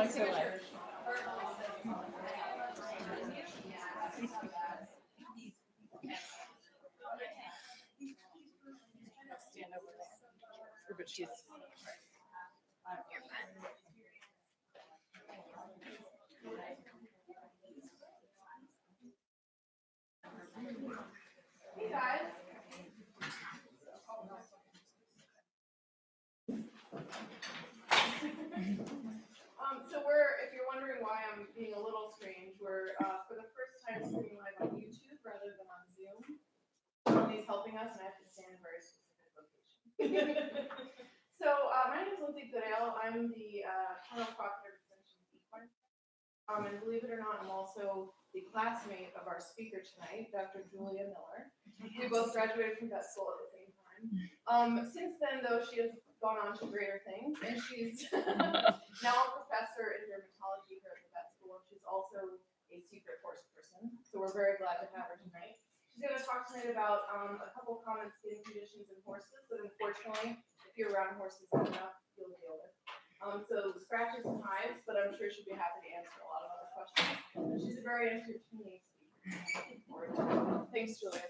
Like so what? Stand over there. But she's. Hey guys. Um, so we're, if you're wondering why I'm being a little strange, we're, uh, for the first time streaming live on YouTube rather than on Zoom. Somebody's helping us and I have to stand in a very specific location. So, uh, my name is Lindsay Goodale. I'm the, uh, Proctor Extension Equine. Um, and believe it or not, I'm also the classmate of our speaker tonight, Dr. Julia Miller. We both graduated from vet school at the same time. Um, since then, though, she has gone on to greater things, and she's now a professor in dermatology here at the vet school. and She's also a secret horse person, so we're very glad to have her tonight. She's going to talk tonight about um, a couple common skin conditions in horses that unfortunately, if you're around horses enough, you'll deal with. Um, so scratches and hives, but I'm sure she'll be happy to answer a lot of other questions. She's a very entertaining speaker. Looking forward to it. Thanks, Julia.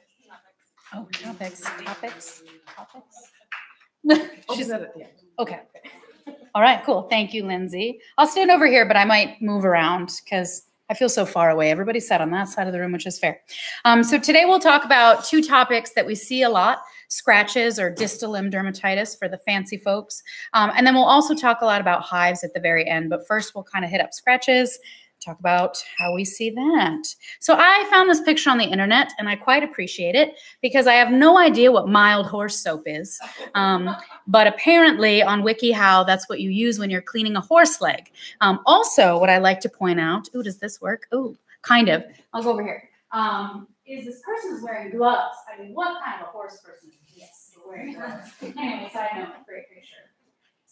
Oh, topics, topics, topics. I'll do She's- at the end. Okay. All right, cool. Thank you, Lindsay. I'll stand over here, but I might move around because I feel so far away. Everybody sat on that side of the room, which is fair. Um, so today we'll talk about two topics that we see a lot scratches or distal limb dermatitis for the fancy folks. Um, and then we'll also talk a lot about hives at the very end. But first, we'll kind of hit up scratches, talk about how we see that. So I found this picture on the internet and I quite appreciate it because I have no idea what mild horse soap is. Um, but apparently on WikiHow, that's what you use when you're cleaning a horse leg. Um, also, what I like to point out, ooh, does this work? Ooh, kind of. I'll go over here. Um, is this person wearing gloves? I mean, what kind of a horse person this wearing gloves? anyway, side note, great picture.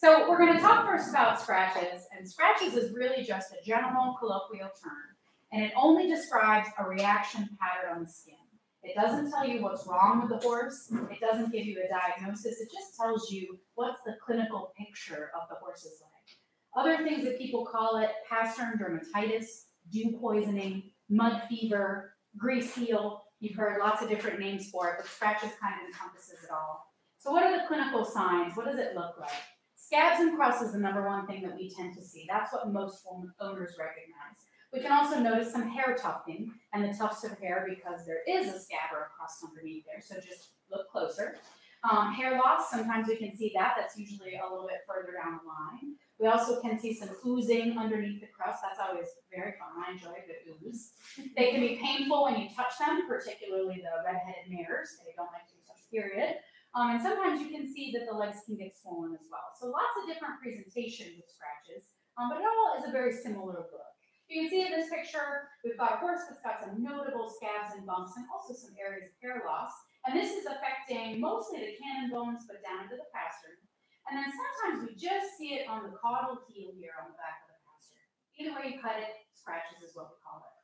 So we're going to talk first about scratches, and scratches is really just a general colloquial term, and it only describes a reaction pattern on the skin. It doesn't tell you what's wrong with the horse. It doesn't give you a diagnosis. It just tells you what's the clinical picture of the horse's leg. Other things that people call it pastern dermatitis, dew poisoning, mud fever, grease heel. You've heard lots of different names for it, but scratches kind of encompasses it all. So, what are the clinical signs? What does it look like? Scabs and crusts is the number one thing that we tend to see. That's what most owners recognize. We can also notice some hair tufting and the tufts of hair because there is a scab or a crust underneath there. So just look closer. Um, hair loss, sometimes we can see that. That's usually a little bit further down the line. We also can see some oozing underneath the crust. That's always very fun. I enjoy the ooze. They can be painful when you touch them, particularly the red-headed mares. They don't like to be touched, period. Um, and sometimes you can see that the legs can get swollen as well. So lots of different presentations of scratches, um, but it all is a very similar look. You can see in this picture, we've got a horse that's got some notable scabs and bumps and also some areas of hair loss. And this is affecting mostly the cannon bones, but down into the pastern. And then sometimes we just see it on the caudal heel here on the back of the pastern. Either way you cut it, scratches is what we call it.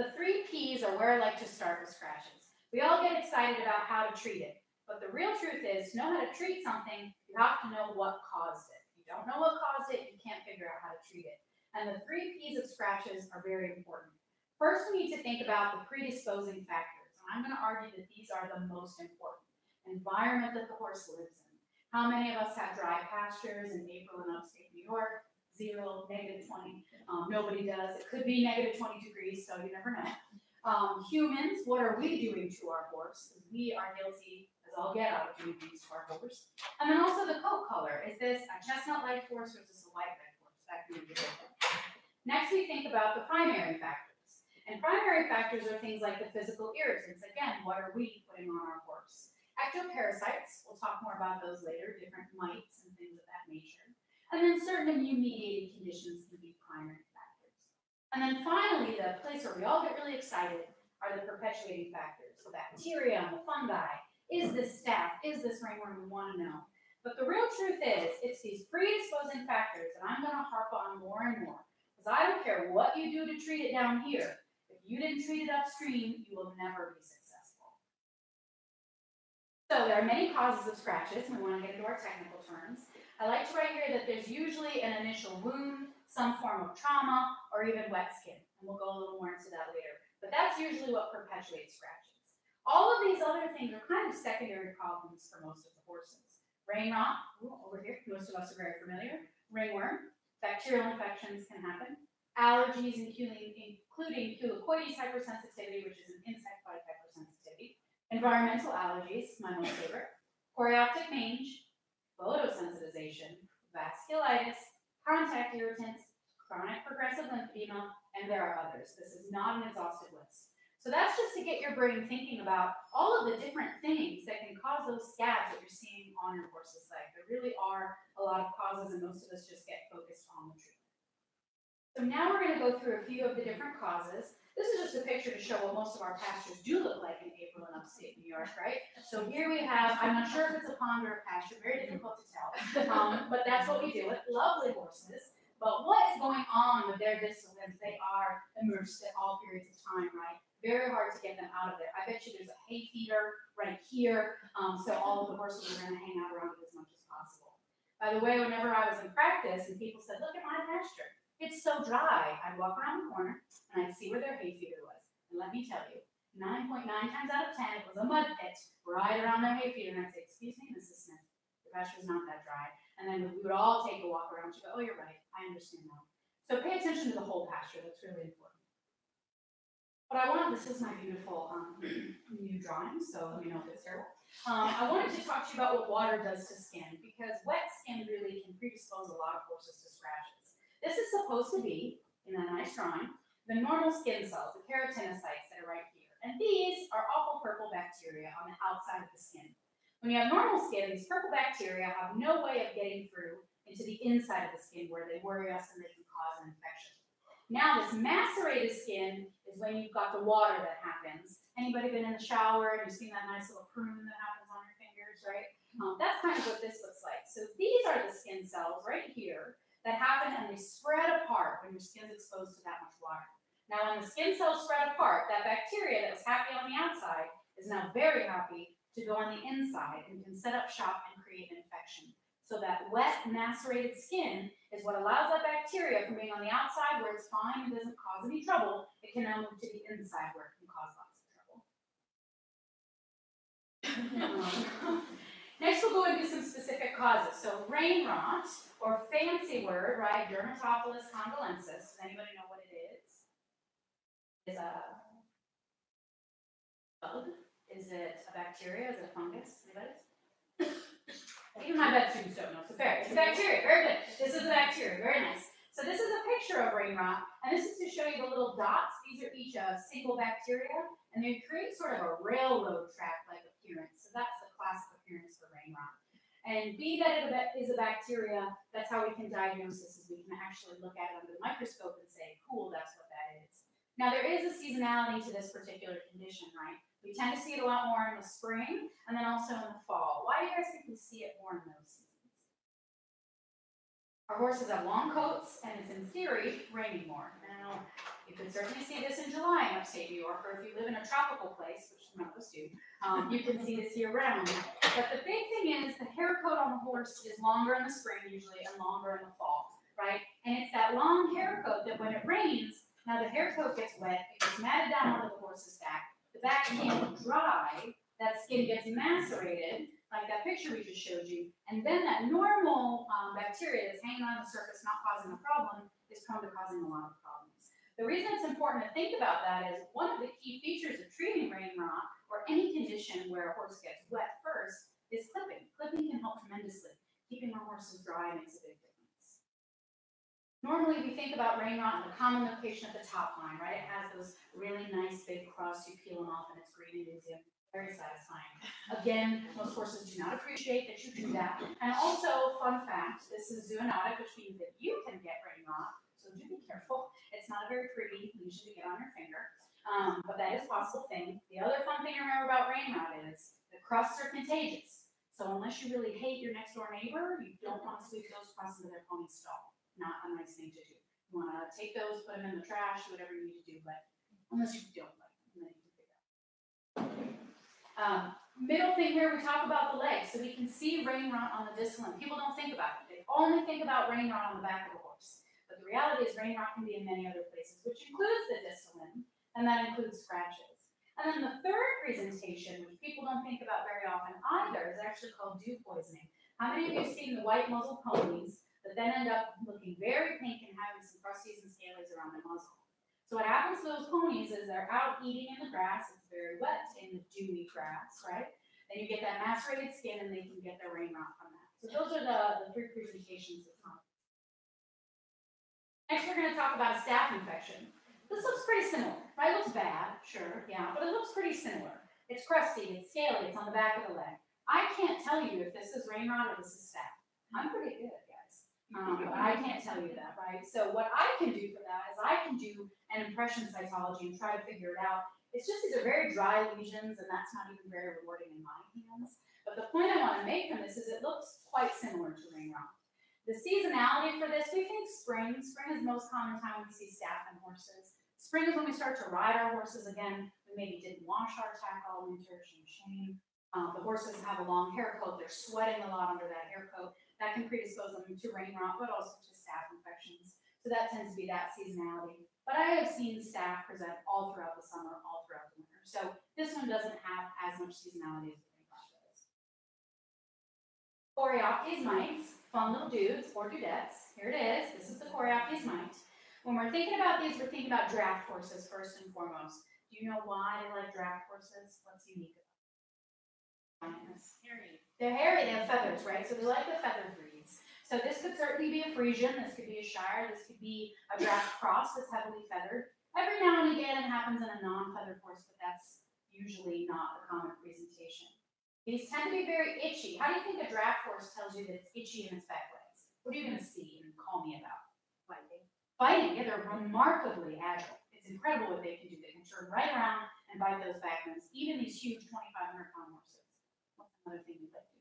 The three P's are where I like to start with scratches. We all get excited about how to treat it. But the real truth is, to know how to treat something, you have to know what caused it. If you don't know what caused it, you can't figure out how to treat it. And the three P's of scratches are very important. First, we need to think about the predisposing factors. And I'm going to argue that these are the most important. Environment that the horse lives in. How many of us have dry pastures in April in upstate New York? Zero, negative 20. Um, nobody does. It could be negative 20 degrees, so you never know. Um, humans, what are we doing to our horse? We are guilty all get out of to horse. And then also the coat color. Is this a chestnut light horse or is this a white red horse? That can be different. Next, we think about the primary factors. And primary factors are things like the physical irritants. Again, what are we putting on our horse? Ectoparasites, we'll talk more about those later, different mites and things of that nature. And then certain immune-mediated conditions can be primary factors. And then finally, the place where we all get really excited are the perpetuating factors. the bacteria and the fungi. Is this staph? Is this ringworm? We want to know. But the real truth is, it's these predisposing factors that I'm going to harp on more and more. Because I don't care what you do to treat it down here. If you didn't treat it upstream, you will never be successful. So there are many causes of scratches, and we want to get into our technical terms. I like to write here that there's usually an initial wound, some form of trauma, or even wet skin. And we'll go a little more into that later. But that's usually what perpetuates scratches. All of these other things are kind of secondary problems for most of the horses. Rain rot, over here, most of us are very familiar. Ringworm, bacterial infections can happen. Allergies, including, including culicoides hypersensitivity, which is an insect-bite hypersensitivity. Environmental allergies, my most favorite. Chorioptic mange, photosensitization, vasculitis, contact irritants, chronic progressive lymphedema, and there are others. This is not an exhaustive list. So that's just to get your brain thinking about all of the different things that can cause those scabs that you're seeing on your horse's leg. There really are a lot of causes, and most of us just get focused on the treatment. So now we're going to go through a few of the different causes. This is just a picture to show what most of our pastures do look like in April in upstate New York, right? So here we have, I'm not sure if it's a pond or a pasture, very difficult to tell, um, but that's what we do with lovely horses. But what is going on with their distal limbs? They are immersed at all periods of time, right? Very hard to get them out of there. I bet you there's a hay feeder right here, um, so all of the horses are going to hang out around it as much as possible. By the way, whenever I was in practice and people said, "Look at my pasture, it's so dry," I'd walk around the corner and I'd see where their hay feeder was. And let me tell you, 9.9 times out of 10, it was a mud pit right around their hay feeder. And I'd say, "Excuse me, Mrs. Smith, the pasture's not that dry." And then we would all take a walk around. She'd go, "Oh, you're right. I understand now." So pay attention to the whole pasture. That's really important. But I wanted, this is my beautiful um, new drawing, so let me know if it's terrible. Um, I wanted to talk to you about what water does to skin, because wet skin really can predispose a lot of horses to scratches. This is supposed to be, in that nice drawing, the normal skin cells, the keratinocytes that are right here. And these are awful purple bacteria on the outside of the skin. When you have normal skin, these purple bacteria have no way of getting through into the inside of the skin where they worry us and they can cause an infection. Now, this macerated skin is when you've got the water that happens. Anybody been in the shower and you've seen that nice little prune that happens on your fingers, right? Um, that's kind of what this looks like. So these are the skin cells right here that happen and they spread apart when your skin's exposed to that much water. Now, when the skin cells spread apart, that bacteria that was happy on the outside is now very happy to go on the inside and can set up shop and create an infection. So that wet, macerated skin is what allows that bacteria from being on the outside where it's fine and doesn't cause any trouble, it can now move to the inside where it can cause lots of trouble. Next, we'll go into some specific causes. So rain rot, or fancy word, right, Dermatophilus congolensis. Does anybody know what it is? Is a bug? Is it a bacteria? Is it a fungus? Anybody? Even my vet students don't know. So fair. It's a bacteria. Very good. This is a bacteria. Very nice. So this is a picture of rain rot, and this is to show you the little dots. These are each a single bacteria, and they create sort of a railroad track-like appearance. So that's the classic appearance for rain rot. And be that it is a bacteria, that's how we can diagnose this, is we can actually look at it under the microscope and say, cool, that's what that is. Now there is a seasonality to this particular condition, right? We tend to see it a lot more in the spring and then also in the fall. Why do you guys think we see it more in those seasons? Our horses have long coats and it's in theory raining more. Now, you can certainly see this in July in upstate New York, or if you live in a tropical place, which do, um, you can see this year round. But the big thing is the hair coat on the horse is longer in the spring usually and longer in the fall, right? And it's that long hair coat that when it rains, now the hair coat gets wet, it gets matted down onto the horse's back, the back can't dry, that skin gets macerated, like that picture we just showed you, and then that normal um, bacteria that's hanging on the surface, not causing a problem, is prone to causing a lot of problems. The reason it's important to think about that is one of the key features of treating rain rot or any condition where a horse gets wet first is clipping. Clipping can help tremendously. Keeping our horses dry makes a big difference. Normally, we think about rain rot in the common location at the top line, right? It has those really nice big crusts. You peel them off and it's green and easy. Very satisfying. Again, most horses do not appreciate that you do that. And also, fun fact, this is zoonotic, which means that you can get rain rot. So do be careful. It's not a very pretty lesion to get on your finger. Um, but that is a possible thing. The other fun thing to remember about rain rot is the crusts are contagious. So unless you really hate your next door neighbor, you don't want to sweep those crusts into their pony's stall. Not a nice thing to do. You want to take those, put them in the trash, whatever you need to do, but unless you don't like them, then you can figure out. Um, middle thing here, we talk about the legs. So we can see rain rot on the distal limb. People don't think about it. They only think about rain rot on the back of a horse. But the reality is rain rot can be in many other places, which includes the distal limb, and that includes scratches. And then the third presentation, which people don't think about very often either, is actually called dew poisoning. How many of you have seen the white muzzled ponies that then end up looking very pink and having some crusties and scalies around the muzzle? So what happens to those ponies is they're out eating in the grass, it's very wet in the dewy grass, right? Then you get that macerated skin and they can get their rain rot from that. So those are the, the three presentations of trauma. Next, we're gonna talk about a staph infection. This looks pretty similar, right? Looks bad, sure, yeah, but it looks pretty similar. It's crusty, it's scaly, it's on the back of the leg. I can't tell you if this is rain rot or this is staph. I'm pretty good. Um, but I can't tell you that, right? So what I can do for that is I can do an impression cytology and try to figure it out. It's just these are very dry lesions, and that's not even very rewarding in my hands. But the point I want to make from this is it looks quite similar to ring rot. The seasonality for this, we think spring. Spring is the most common time we see staph and horses. Spring is when we start to ride our horses again. We maybe didn't wash our tack all winter, shame. Um, the horses have a long hair coat. They're sweating a lot under that hair coat. That can predispose them to rain rot, but also to staph infections. So that tends to be that seasonality. But I have seen staph present all throughout the summer, all throughout the winter. So this one doesn't have as much seasonality as the rain rot does. Chorioptes mites, fun little dudes or dudettes. Here it is. This is the Chorioptes mite. When we're thinking about these, we're thinking about draft horses first and foremost. Do you know why they like draft horses? What's unique about them? Harry. They're hairy, they have feathers, right? So they like the feathered breeds. So this could certainly be a Friesian, this could be a Shire, this could be a draft cross that's heavily feathered. Every now and again, it happens in a non-feathered horse, but that's usually not the common presentation. These tend to be very itchy. How do you think a draft horse tells you that it's itchy in its back legs? What are you gonna see and call me about? Fighting. Biting, yeah, they're remarkably agile. It's incredible what they can do. They can turn right around and bite those back limbs, even these huge twenty-five hundred pound horses. Another thing like to?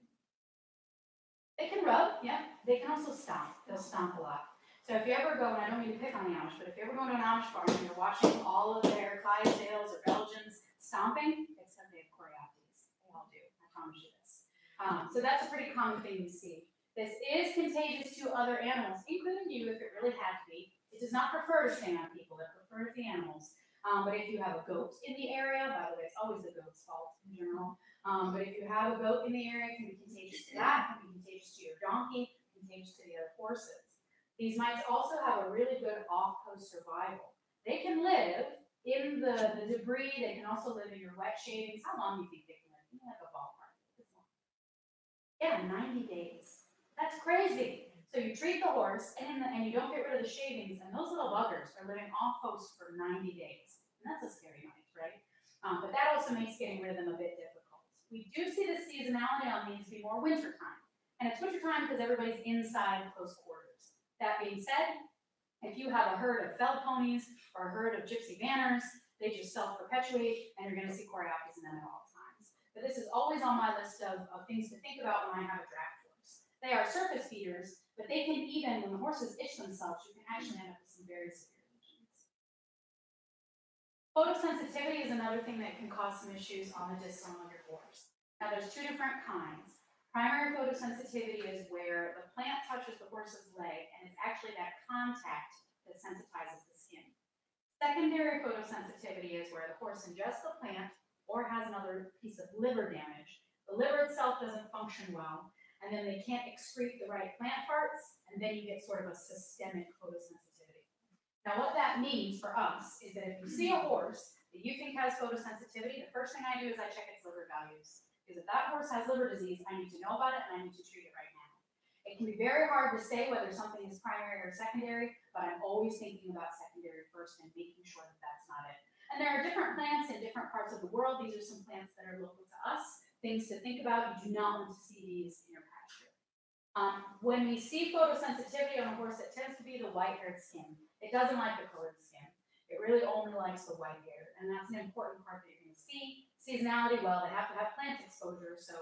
They can rub, yeah. They can also stomp. They'll stomp a lot. So if you ever go, and I don't mean to pick on the Amish, but if you ever go to an Amish farm and you're watching all of their Clydesdales or Belgians stomping, because they have Chorioptes. They all do. I promise you this. Um, so that's a pretty common thing we see. This is contagious to other animals, including you if it really had to be. It does not prefer to stay on people. It prefers the animals. Um, but if you have a goat in the area, by the way, it's always the goat's fault in general. Um, but if you have a goat in the area, it can be contagious to that, it can be contagious to your donkey, contagious to the other horses. These mites also have a really good off-coast survival. They can live in the, the debris, they can also live in your wet shavings. How long do you think they can live? You know, like a ballpark. Yeah, ninety days. That's crazy. So you treat the horse and, the, and you don't get rid of the shavings, and those little buggers are living off coast for 90 days. And that's a scary mite, right? Um, but that also makes getting rid of them a bit difficult. We do see the seasonality on these be more wintertime. And it's wintertime because everybody's inside close quarters. That being said, if you have a herd of fell ponies or a herd of gypsy Vanners, they just self-perpetuate and you're gonna see chorioptes in them at all times. But this is always on my list of, of things to think about when I have a draft horse. They are surface feeders, but they can even, when the horses itch themselves, you can actually end up with some very severe. Photosensitivity is another thing that can cause some issues on the distal on your horse. Now, there's two different kinds. Primary photosensitivity is where the plant touches the horse's leg and it's actually that contact that sensitizes the skin. Secondary photosensitivity is where the horse ingests the plant or has another piece of liver damage. The liver itself doesn't function well, and then they can't excrete the right plant parts, and then you get sort of a systemic photosensitivity. Now, what that means for us is that if you see a horse that you think has photosensitivity, the first thing I do is I check its liver values. Because if that horse has liver disease, I need to know about it and I need to treat it right now. It can be very hard to say whether something is primary or secondary, but I'm always thinking about secondary first and making sure that that's not it. And there are different plants in different parts of the world. These are some plants that are local to us. Things to think about. You do not want to see these in your pasture. Um, when we see photosensitivity on a horse, it tends to be the white-haired skin. It doesn't like the colored skin. It really only likes the white hair, and that's an important part that you're going to see. Seasonality, well, they have to have plant exposure, so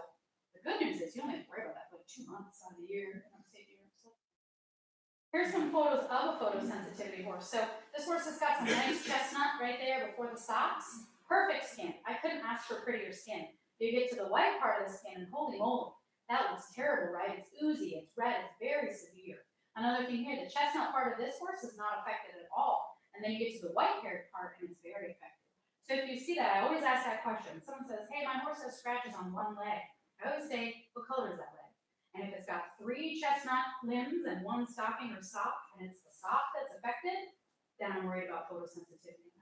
the good news is you only have to worry about that for like two months out of the year. Here's some photos of a photosensitivity horse. So this horse has got some nice chestnut right there before the socks. Perfect skin. I couldn't ask for prettier skin. You get to the white part of the skin, and holy moly, that looks terrible, right? It's oozy, it's red, it's very severe. Another thing here, the chestnut part of this horse is not affected at all. And then you get to the white haired part and it's very affected. So if you see that, I always ask that question. Someone says, hey, my horse has scratches on one leg. I always say, what color is that leg? And if it's got three chestnut limbs and one stocking or sock, and it's the sock that's affected, then I'm worried about photosensitivity.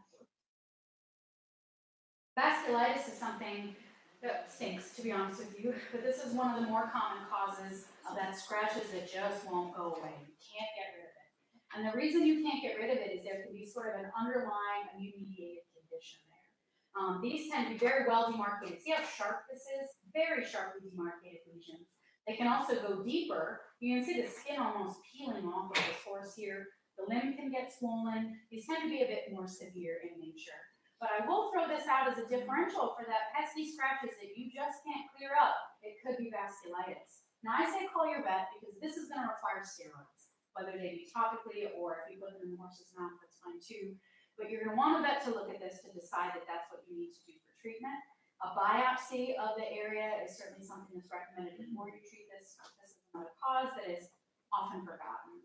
Vasculitis is something that stinks, to be honest with you, but this is one of the more common causes that scratches that just won't go away. You can't get rid of it. And the reason you can't get rid of it is there can be sort of an underlying immune-mediated condition there. Um, these tend to be very well demarcated. See how sharp this is? Very sharply demarcated lesions. They can also go deeper. You can see the skin almost peeling off of this horse here. The limb can get swollen. These tend to be a bit more severe in nature. But I will throw this out as a differential for that pesky scratches that you just can't clear up. It could be vasculitis. Now I say call your vet because this is going to require steroids, whether they be topically or if you put them in the horse's mouth, that's fine too. But you're going to want a vet to look at this to decide that that's what you need to do for treatment. A biopsy of the area is certainly something that's recommended before you treat this. This is another cause that is often forgotten.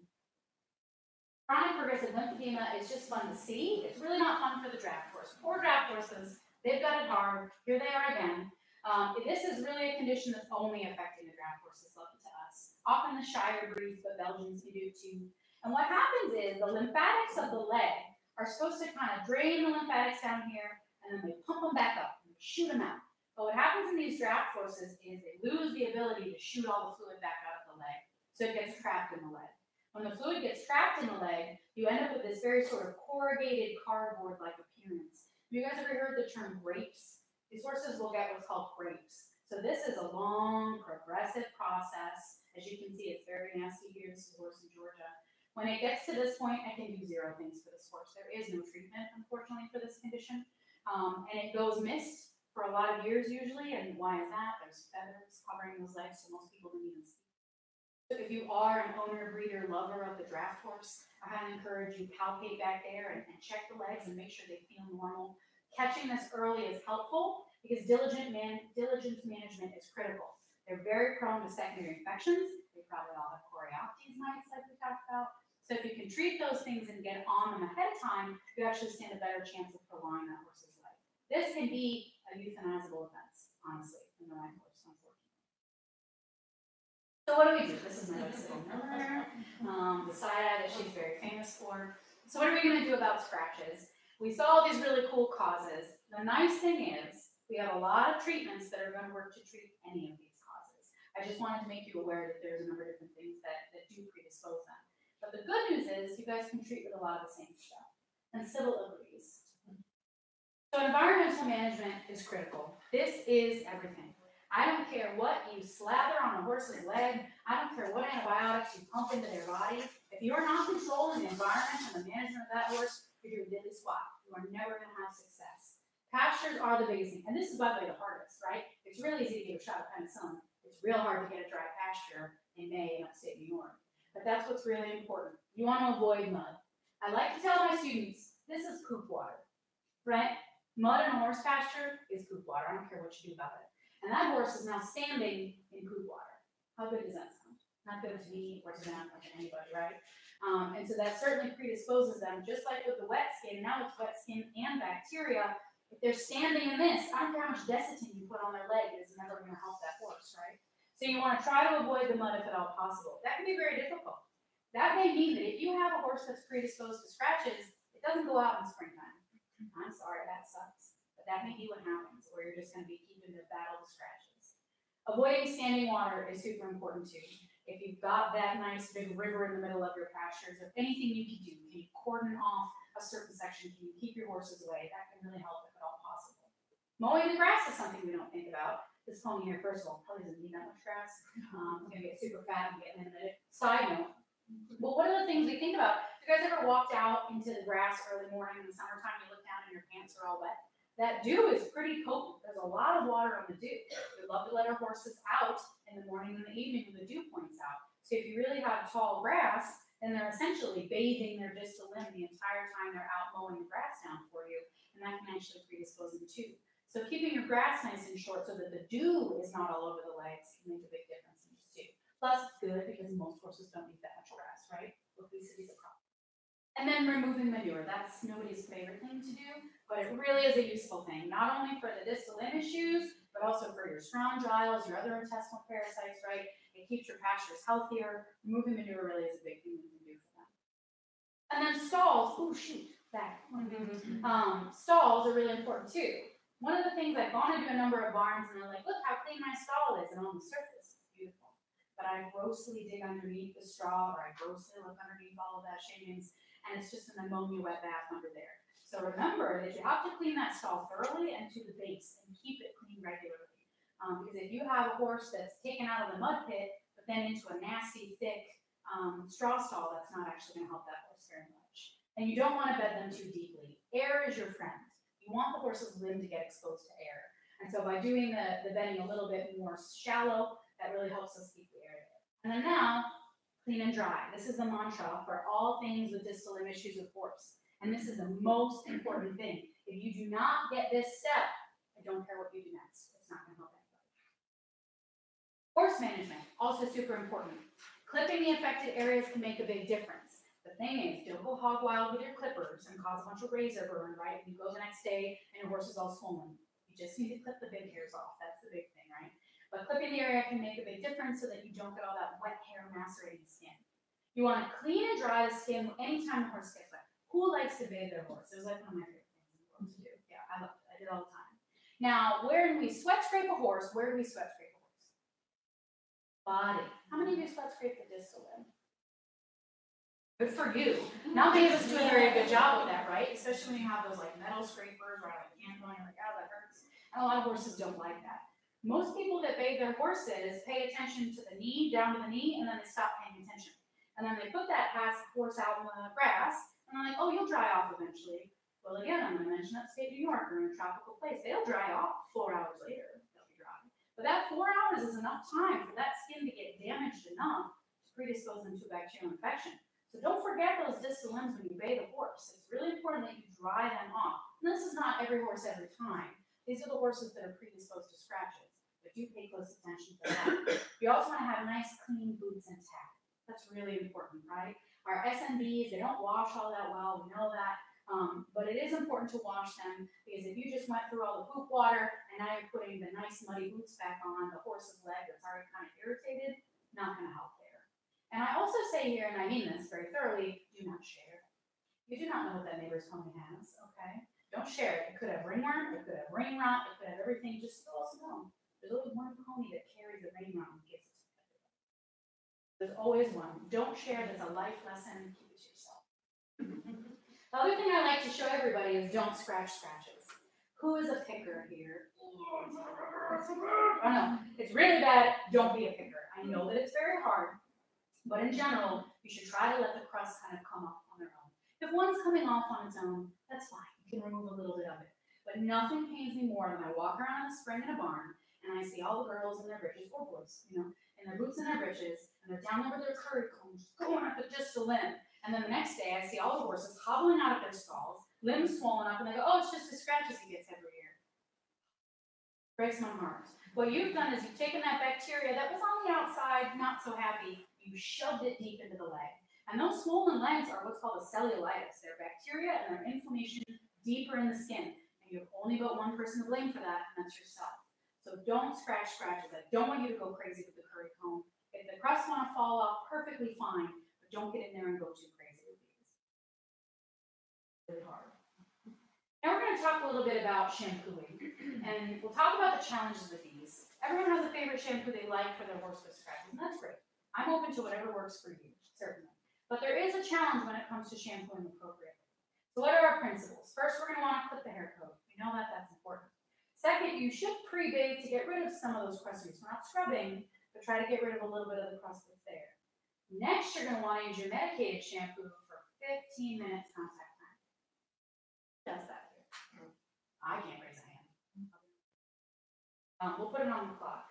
Chronic progressive lymphedema is just fun to see. It's really not fun for the draft horse. Poor draft horses, they've got it hard. Here they are again. Um, this is really a condition that's only affecting the draft horses, lucky to us. Often the Shire breeds, but Belgians can do too. And what happens is the lymphatics of the leg are supposed to kind of drain the lymphatics down here, and then they pump them back up and shoot them out. But what happens in these draft horses is they lose the ability to shoot all the fluid back out of the leg. So it gets trapped in the leg. When the fluid gets trapped in the leg, you end up with this very sort of corrugated cardboard-like appearance. Have you guys ever heard the term grapes? These horses will get what's called grapes. So this is a long, progressive process. As you can see, it's very nasty here. This is a horse in Georgia. When it gets to this point, I can do zero things for this horse. There is no treatment, unfortunately, for this condition. Um, and it goes missed for a lot of years usually. And why is that? There's feathers covering those legs, so most people don't even see if you are an owner, breeder, lover of the draft horse, I highly encourage you to palpate back there and, and check the legs and make sure they feel normal. Catching this early is helpful because diligent man, diligence management is critical. They're very prone to secondary infections. They probably all have Chorioptes mites, like we talked about. So if you can treat those things and get on them ahead of time, you actually stand a better chance of prolonging that horse's life. This can be a euthanizable offense, honestly, in the right horse, unfortunately. So what do we do? This is my little Miller, um, the side eye that she's very famous for. So what are we going to do about scratches? We saw these really cool causes. The nice thing is we have a lot of treatments that are going to work to treat any of these causes. I just wanted to make you aware that there's a number of different things that, that do predispose them. But the good news is you guys can treat with a lot of the same stuff. And Sybil agrees. So environmental management is critical. This is everything. I don't care what you slather on a horse's leg. I don't care what antibiotics you pump into their body. If you are not controlling the environment and the management of that horse, you're doing diddly squat. You are never going to have success. Pastures are the biggest thing. And this is by the way the hardest, right? It's really easy to get a shot of penicillin. It's real hard to get a dry pasture in May in upstate New York. But that's what's really important. You want to avoid mud. I like to tell my students, this is poop water, right? Mud in a horse pasture is poop water. I don't care what you do about it. And that horse is now standing in poop water. How good does that sound? Not good to me or to them or to anybody, right? Um, and so that certainly predisposes them, just like with the wet skin. Now it's wet skin and bacteria. If they're standing in this, I don't care how much Desitin you put on their leg, it's never going to help that horse, right? So you want to try to avoid the mud if at all possible. That can be very difficult. That may mean that if you have a horse that's predisposed to scratches, it doesn't go out in springtime. I'm sorry, that sucks. But that may be what happens, or you're just going to be keeping the battle of scratches. Avoiding standing water is super important too. If you've got that nice big river in the middle of your pastures, if anything you can do, can you cordon off a certain section? Can you keep your horses away? That can really help if at all possible. Mowing the grass is something we don't think about. This pony here, first of all, probably doesn't need that much grass. Um, it's gonna get super fat and get in minute. Side note, but what are the things we think about? You guys ever walked out into the grass early morning in the summertime, you look down and your pants are all wet? That dew is pretty potent. There's a lot of water on the dew. We love to let our horses out in the morning and the evening when the dew points out. So if you really have tall grass, then they're essentially bathing their distal limb the entire time they're out mowing the grass down for you, and that can actually predispose them too. So keeping your grass nice and short so that the dew is not all over the legs can make a big difference in this too. Plus, it's good because most horses don't eat that much grass, right? Obesity is a problem. And then removing manure, that's nobody's favorite thing to do, but it really is a useful thing, not only for the distal limb issues, but also for your strongyles, your other intestinal parasites, right? It keeps your pastures healthier. Removing manure really is a big thing you can do for them. And then stalls, oh shoot, back. Um, stalls are really important too. One of the things I've gone into a number of barns and they're like, look how clean my stall is, and on the surface it's beautiful. But I grossly dig underneath the straw, or I grossly look underneath all of that shavings, and it's just an ammonia wet bath under there. So remember that you have to clean that stall thoroughly and to the base and keep it clean regularly. Um, because if you have a horse that's taken out of the mud pit, but then into a nasty, thick um, straw stall, that's not actually going to help that horse very much. And you don't want to bed them too deeply. Air is your friend. You want the horse's limb to get exposed to air. And so by doing the, the bedding a little bit more shallow, that really helps us keep the air there. And then now, clean and dry. This is the mantra for all things with distal limb issues with horse. And this is the most important thing. If you do not get this step, I don't care what you do next. It's not going to help anybody. Horse management, also super important. Clipping the affected areas can make a big difference. The thing is, don't go hog wild with your clippers and cause a bunch of razor burn, right? You go the next day and your horse is all swollen. You just need to clip the big hairs off. That's the big thing, right? But clipping the area can make a big difference so that you don't get all that wet hair macerating skin. You want to clean and dry the skin anytime the horse gets wet. Who likes to bathe their horse? It was like one of my favorite things in the world to do. Yeah, I loved it. I did all the time. Now, where do we sweat scrape a horse? Where do we sweat scrape a horse? Body. How many of you sweat scrape the distal limb? Good for you. Not many of us do a very good job with that, right? Especially when you have those like metal scrapers or like hand going, like, oh, that hurts. And a lot of horses don't like that. Most people that bathe their horses pay attention to the knee, down to the knee, and then they stop paying attention. And then they put that horse out in the grass, and they're like, oh, you'll dry off eventually. Well, again, I'm going to mention upstate New York, we're in a tropical place. They'll dry off four hours later. They'll be dry. But that four hours is enough time for that skin to get damaged enough to predispose them to a bacterial infection. So don't forget those distal limbs when you bathe a horse. It's really important that you dry them off. And this is not every horse every time. These are the horses that are predisposed to scratches. But do pay close attention to that. You also want to have nice, clean boots and tack. That's really important, right? Our SMBs, they don't wash all that well. We know that. Um, but it is important to wash them because if you just went through all the poop water and now you're putting the nice muddy boots back on the horse's leg that's already kind of irritated, not going to help there. And I also say here, and I mean this very thoroughly, do not share. You do not know what that neighbor's pony has, okay? Don't share it. It could have ringworm, it could have rain rot, it could have everything. Just so also know, there's always one pony that carries the rain rot There's always one. Don't share. That's a life lesson. Keep it to yourself. The other thing I like to show everybody is don't scratch scratches. Who is a picker here? Oh no, it's really bad. Don't be a picker. I know that it's very hard, but in general, you should try to let the crust kind of come off on their own. If one's coming off on its own, that's fine. You can remove a little bit of it. But nothing pains me more than I walk around in the spring in a barn and I see all the girls in their breeches, or boys, you know, in their boots and their breeches, and they're down there with their curry combs going up just a limb. And then the next day, I see all the horses hobbling out of their stalls, limbs swollen up, and they go, "Oh, it's just the scratches he gets every year." Breaks my heart. What you've done is you've taken that bacteria that was on the outside, not so happy, you shoved it deep into the leg. And those swollen legs are what's called a cellulitis. They're bacteria and they're inflammation deeper in the skin. And you have only got one person to blame for that, and that's yourself. So don't scratch scratches. I don't want you to go crazy with the curry comb. If the crusts want to fall off, perfectly fine, but don't get in there and go too crazy with these. Really hard. Now we're going to talk a little bit about shampooing, and we'll talk about the challenges with these. Everyone has a favorite shampoo they like for their horse with scratches, and that's great. I'm open to whatever works for you, certainly. But there is a challenge when it comes to shampooing appropriately. So what are our principles? First, we're going to want to clip the hair coat. We know that that's important. Second, you should pre-bathe to get rid of some of those crusties. We're not scrubbing, but try to get rid of a little bit of the crust that's there. Next, you're going to want to use your medicated shampoo for 15 minutes contact time. Does that here? I can't raise a hand. Um, we'll put it on the clock.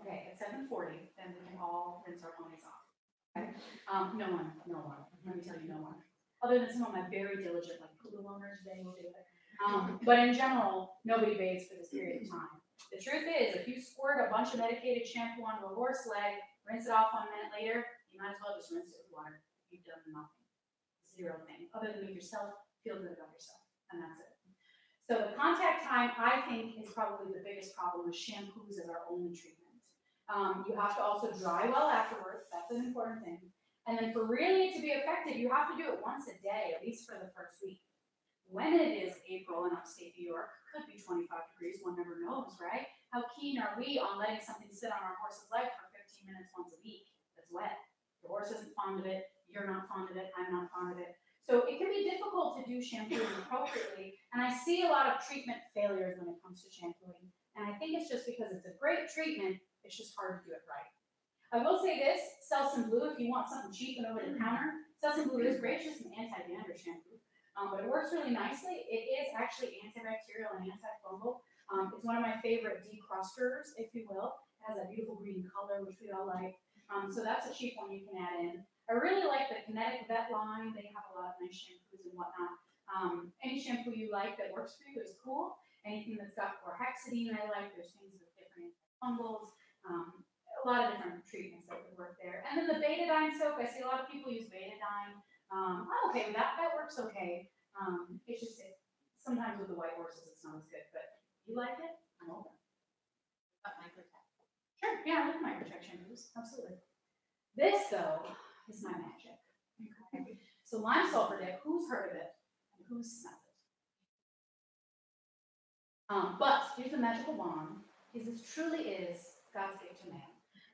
Okay, at 7:40, then we can all rinse our ponies off. Okay? Um, no one, no one. Let me tell you, no one. Other than some of my very diligent, like poodle owners, they will do it. Um, but in general, nobody bathes for this period of time. The truth is, if you squirt a bunch of medicated shampoo onto a horse leg, rinse it off one minute later, you might as well just rinse it with water. you've done nothing. Zero thing, other than make yourself feel good about yourself, and that's it. So the contact time, I think, is probably the biggest problem with shampoos as our only treatment. Um, you have to also dry well afterwards, that's an important thing. And then for really to be effective, you have to do it once a day, at least for the first week. When it is April in upstate New York, could be twenty-five degrees, one never knows, right? How keen are we on letting something sit on our horse's leg for fifteen minutes once a week that's wet? The horse isn't fond of it, you're not fond of it, I'm not fond of it. So it can be difficult to do shampooing appropriately, and I see a lot of treatment failures when it comes to shampooing. And I think it's just because it's a great treatment, it's just hard to do it right. I will say this, Selsun Blue, if you want something cheap and over the counter, Selsun Blue is great, it's just an anti-dander shampoo. Um, but it works really nicely. It is actually antibacterial and antifungal. Um, it's one of my favorite decrusters, if you will. It has a beautiful green color, which we all like. Um, so that's a cheap one you can add in. I really like the Kinetic Vet line. They have a lot of nice shampoos and whatnot. Um, any shampoo you like that works for you is cool. Anything that's got chlorhexidine I like. There's things with different fungals. Um, a lot of different treatments that would work there. And then the betadine soap. I see a lot of people use betadine. Um, I'm okay with that. That works okay. Um, it's just it, sometimes with the white horses it's not as good. But you like it? I'm open. Got Micro-Tek. Sure, yeah, I like Micro-Tek shampoos, absolutely. This though is my magic. Okay. So lime sulfur dip, who's heard of it and who's smelled it? Um, but here's the magical wand, is this truly is God's gift to man.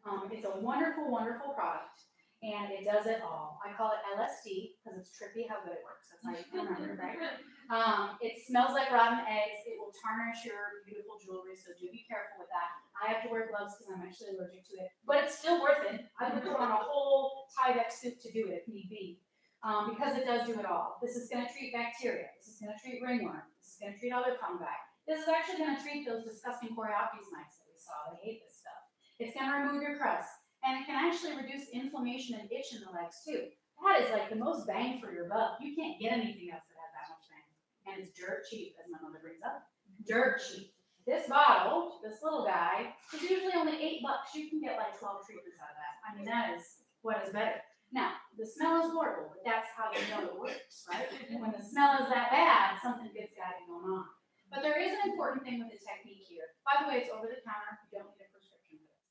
Um, it's a wonderful, wonderful product, and it does it all. I call it LSD because it's trippy how good it works. That's how you can remember, it, right? Um, it smells like rotten eggs. It will tarnish your beautiful jewelry, so do be careful with that. I have to wear gloves because I'm actually allergic to it, but it's still worth it. I would put on a whole Tyvek suit to do it if need be, um, because it does do it all. This is going to treat bacteria. This is going to treat ringworm. This is going to treat other fungi. This is actually going to treat those disgusting Chorioptes mites that we saw. They hate this stuff. It's going to remove your crust, and it can actually reduce inflammation and itch in the legs too. That is like the most bang for your buck. You can't get anything else that has that much bang, and it's dirt cheap, as my mother brings up. Dirt cheap. This bottle, this little guy, is usually only eight bucks. You can get like twelve treatments out of that. I mean, that is what is better. Now, the smell is horrible, but that's how you know it works, right? When the smell is that bad, something good's got to be going on. But there is an important thing with the technique here. By the way, it's over the counter. You don't need a prescription for this.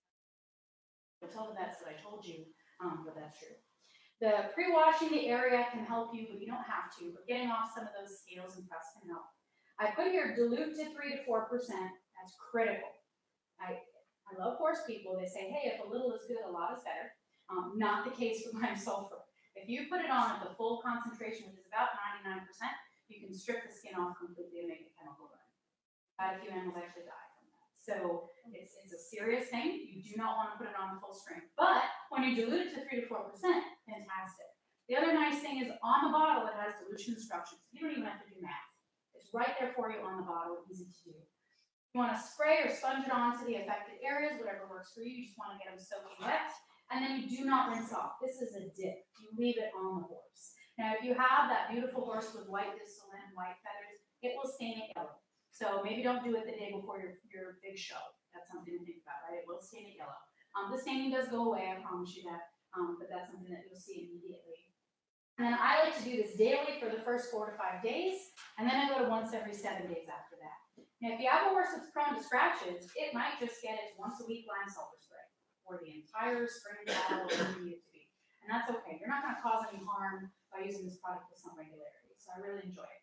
You'll tell the vets that I told you, um, but that's true. The pre-washing the area can help you, but you don't have to. But getting off some of those scales and crust can help. I put here dilute to three to four percent. That's critical. I I love horse people. They say, hey, if a little is good, a lot is better. Um, not the case with lime sulfur. If you put it on at the full concentration, which is about 99%, you can strip the skin off completely and make a chemical burn. Quite a few animals actually die. So it's, it's a serious thing. You do not want to put it on the full strength. But when you dilute it to 3 to 4%, fantastic. The other nice thing is on the bottle, it has dilution instructions. You don't even have to do math. It's right there for you on the bottle, easy to do. You want to spray or sponge it onto the affected areas, whatever works for you. You just want to get them soaking wet. And then you do not rinse off. This is a dip. You leave it on the horse. Now, if you have that beautiful horse with white distal and white feathers, it will stain it yellow. So maybe don't do it the day before your, your big show. That's something to think about, right? It will stain it yellow. Um, the staining does go away, I promise you that. Um, but that's something that you'll see immediately. And then I like to do this daily for the first four to five days, and then I go to once every seven days after that. Now, if you have a horse that's prone to scratches, it might just get its once a week lime sulfur spray for the entire spring, fall, whatever you need to be. And that's okay. You're not going to cause any harm by using this product with some regularity. So I really enjoy it.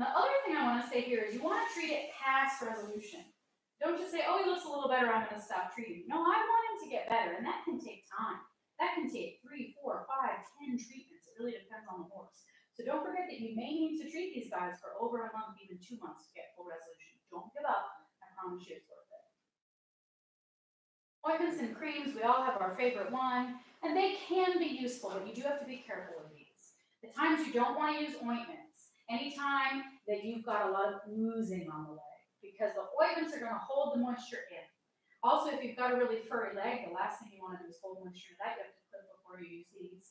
The other thing I want to say here is you want to treat it past resolution. Don't just say, oh, he looks a little better, I'm going to stop treating. No, I want him to get better, and that can take time. That can take three, four, five, ten treatments. It really depends on the horse. So don't forget that you may need to treat these guys for over a month, even two months to get full resolution. Don't give up. I promise you it's worth it. Ointments and creams, we all have our favorite one, and they can be useful, but you do have to be careful with these. The times you don't want to use ointments, anytime that you've got a lot of oozing on the leg, because the ointments are going to hold the moisture in. Also, if you've got a really furry leg, the last thing you want to do is hold moisture in that. You have to clip before you use these.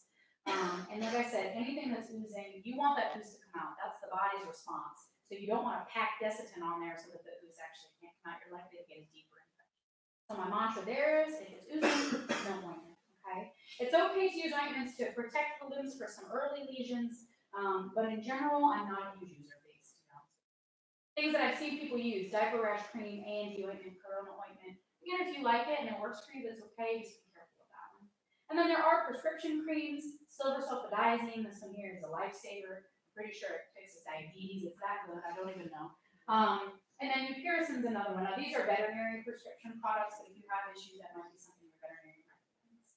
Um, and like I said, anything that's oozing, you want that ooze to come out. That's the body's response. So you don't want to pack Desitin on there so that the ooze actually can't come out. You're likely to get a deeper infection. So my mantra there is, if it's oozing, no ointment. okay? It's okay to use ointments to protect the limbs for some early lesions, um, but in general, I'm not a huge user of these, be honest. Things that I've seen people use, diaper rash cream, and ointment, Corona ointment. Again, if you like it and it works for you, that's okay, just be careful with that one. And then there are prescription creams, silver sulfadiazine, this one here is a lifesaver. I'm Pretty sure it fixes diabetes, it's that good, I don't even know. Um, and then mupirocin's another one. Now, these are veterinary prescription products, but if you have issues, that might be something your veterinarian recommends.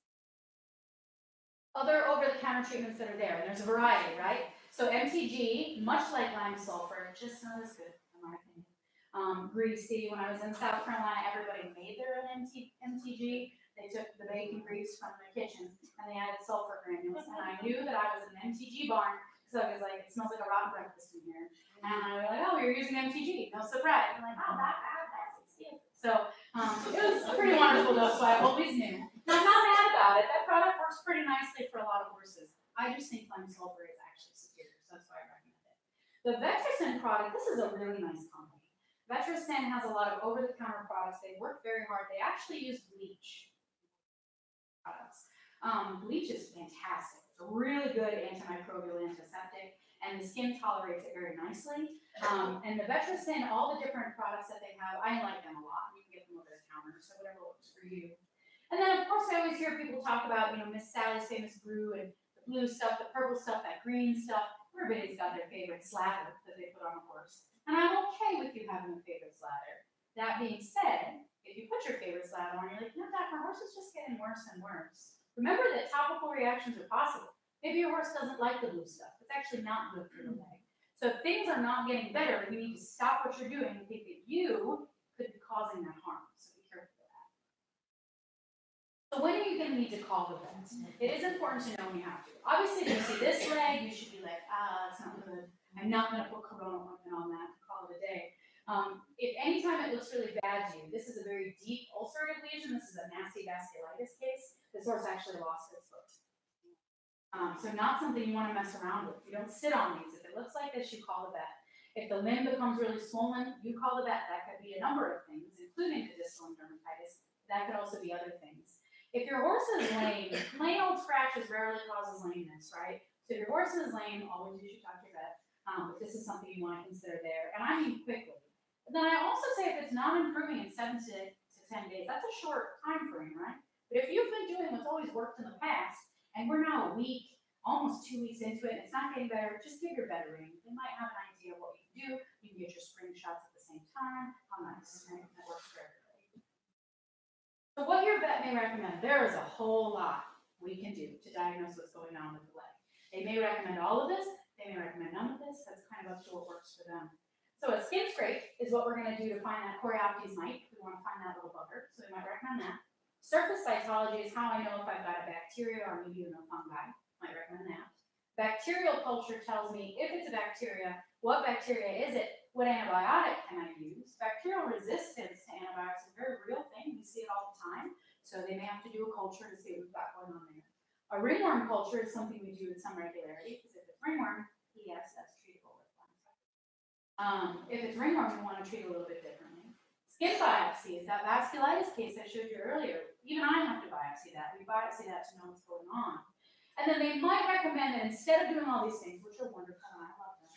Other over-the-counter treatments that are there, and there's a variety, right? So MTG, much like lime sulfur, just not as good, in my opinion. Um, greasy, when I was in South Carolina, everybody made their own MT, MTG. They took the bacon grease from the kitchen and they added sulfur granules. And I knew that I was an MTG barn, so I was like, it smells like a rotten breakfast in here. And I was like, oh, you're using MTG, no surprise. I'm like, oh, that bad, that's excuse. So, um, it was pretty wonderful though, so I always knew. Now, I'm not mad about it, that product works pretty nicely for a lot of horses. I just think lime sulfur is actually superior, so that's why I recommend it. The Vetericyn product, this is a really nice company. Vetericyn has a lot of over-the-counter products, they work very hard, they actually use bleach products. Um, bleach is fantastic, it's a really good antimicrobial antiseptic, and the skin tolerates it very nicely. Um, and the Vetericyn, all the different products that they have, I like them a lot. You can get them over the counter, so whatever works for you. And then, of course, I always hear people talk about, you know, Miss Sally's famous brew and the blue stuff, the purple stuff, that green stuff. Everybody's got their favorite slather that they put on a horse. And I'm okay with you having a favorite slather. That being said, if you put your favorite slather on, you're like, no, doc, my horse is just getting worse and worse. Remember that topical reactions are possible. Maybe your horse doesn't like the blue stuff. It's actually not good for the leg. So if things are not getting better, you need to stop what you're doing and think that you could be causing that harm. So be careful of that. So when are you going to need to call the vet? It is important to know when you have to. Obviously, if you see this leg, you should be like, ah, it's not good. I'm not going to put corona ointment on that. Call it a day. Um, if anytime it looks really bad to you, this is a very deep ulcerative lesion. This is a nasty vasculitis case. This horse actually lost its. Um, so not something you want to mess around with. You don't sit on these. If it looks like this, you call the vet. If the limb becomes really swollen, you call the vet. That could be a number of things, including distal dermatitis. That could also be other things. If your horse is lame, plain old scratches rarely causes lameness, right? So if your horse is lame, always you should talk to your vet. Um, but this is something you want to consider there, and I mean quickly. But then I also say if it's not improving in seven to, to ten days, that's a short time frame, right? But if you've been doing what's always worked in the past, and we're now a week, almost two weeks into it, and it's not getting better, just give your vet a ring. They might have an idea of what you can do. You can get your spring shots at the same time. How nice, right? That works for everybody. So what your vet may recommend, there is a whole lot we can do to diagnose what's going on with the leg. They may recommend all of this, they may recommend none of this, that's kind of up to what works for them. So a skin scrape is what we're gonna do to find that Chorioptes mite, we wanna find that little bugger, so we might recommend that. Surface cytology is how I know if I've got a bacteria or maybe even a fungi, might recommend that. Bacterial culture tells me if it's a bacteria, what bacteria is it, what antibiotic can I use? Bacterial resistance to antibiotics is a very real thing, we see it all the time, so they may have to do a culture to see what we've got going on there. A ringworm culture is something we do with some regularity, because if it's ringworm, yes, that's treatable with lime Um, if it's ringworm, we want to treat it a little bit differently. Skin biopsies, that vasculitis case I showed you earlier, even I have to biopsy that. We biopsy that to know what's going on. And then they might recommend that instead of doing all these things, which are wonderful and I love them,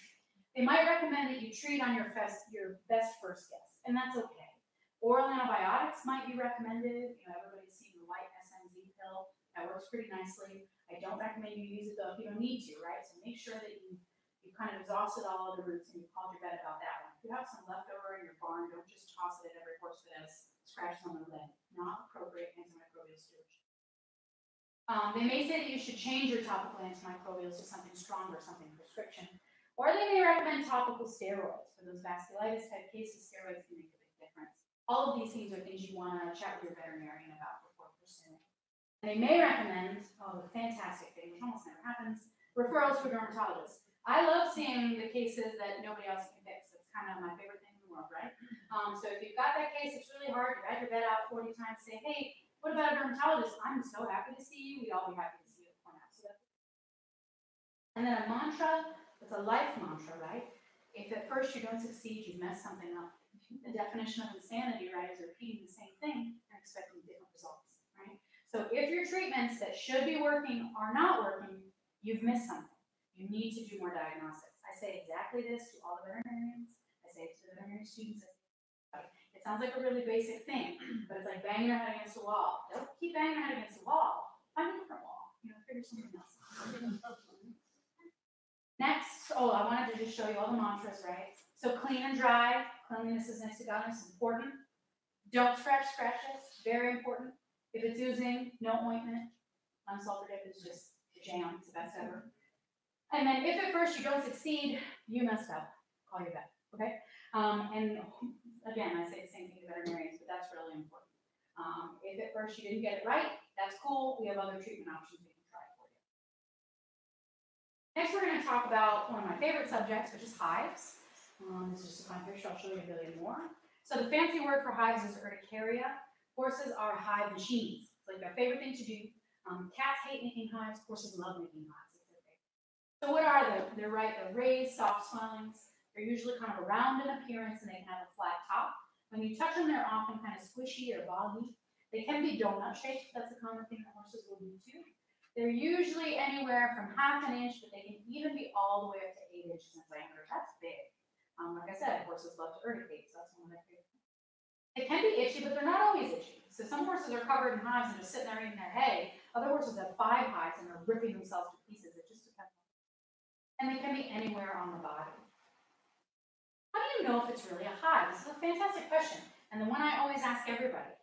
they might recommend that you treat on your best, your best first guess, and that's okay. Oral antibiotics might be recommended. You know, everybody's seen the white SMZ pill. That works pretty nicely. I don't recommend you use it though if you don't need to, right? So make sure that you you kind of exhausted all other routes and you called your vet about that one. If you have some leftover in your barn, don't just toss it at every horse that has scratches on their leg. Not appropriate antimicrobial stewardship. Um, they may say that you should change your topical antimicrobials to something stronger, something prescription. Or they may recommend topical steroids. For those vasculitis type cases, steroids can make a big difference. All of these things are things you want to chat with your veterinarian about before pursuing. And they may recommend, oh, the fantastic thing, which almost never happens, referrals for dermatologists. I love seeing the cases that nobody else can fix. It's kind of my favorite thing in the world, right? Um, so if you've got that case, it's really hard. You've had your vet out 40 times, say, hey, what about a dermatologist? I'm so happy to see you. We'd all be happy to see you at point out. So that's and then a mantra, it's a life mantra, right? If at first you don't succeed, you've messed something up. The definition of insanity, right, is repeating the same thing and expecting different results, right? So if your treatments that should be working are not working, you've missed something. You need to do more diagnostics. I say exactly this to all the veterinarians. I say it to the veterinary students. It sounds like a really basic thing, but it's like banging your head against a wall. Don't keep banging your head against the wall. Find a different wall. You know, figure something else. Next, oh, I wanted to just show you all the mantras, right? So clean and dry, cleanliness is next to godliness, important. Don't scratch scratches, very important. If it's oozing, no ointment. Unsalted dip is just jam, it's the best ever. And then if at first you don't succeed, you messed up. Call your vet, okay? Um, and again, I say the same thing to veterinarians, but that's really important. Um, if at first you didn't get it right, that's cool. We have other treatment options we can try for you. Next, we're going to talk about one of my favorite subjects, which is hives. Um, this is just a fun picture. I'll show you a billion more. So the fancy word for hives is urticaria. Horses are hive machines. It's like their favorite thing to do. Um, cats hate making hives. Horses love making hives. So what are they? They're right. They're raised, soft swellings. They're usually kind of round in appearance, and they have a flat top. When you touch them, they're often kind of squishy or boggy. They can be donut shaped. That's a common thing that horses will do too. They're usually anywhere from half an inch, but they can even be all the way up to eight inches in diameter. That's big. Um, like I said, horses love to urticate, so that's one of their favorite things. They can be itchy, but they're not always itchy. So some horses are covered in hives and just sitting there eating their hay. Other horses have five hives and they're ripping themselves to pieces. And they can be anywhere on the body. How do you know if it's really a hive? This is a fantastic question, and the one I always ask everybody.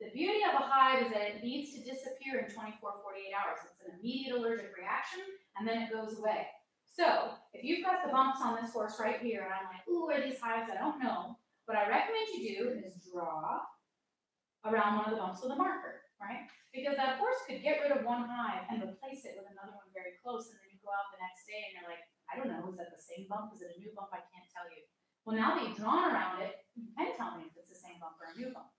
The beauty of a hive is that it needs to disappear in 24, 48 hours. It's an immediate allergic reaction, and then it goes away. So, if you've got the bumps on this horse right here, and I'm like, ooh, are these hives? I don't know. What I recommend you do is draw around one of the bumps with a marker, right? Because that horse could get rid of one hive and replace it with another one very close, and then go out the next day and you're like, I don't know, is that the same bump? Is it a new bump? I can't tell you. Well, now that you've drawn around it, you can tell me if it's the same bump or a new bump.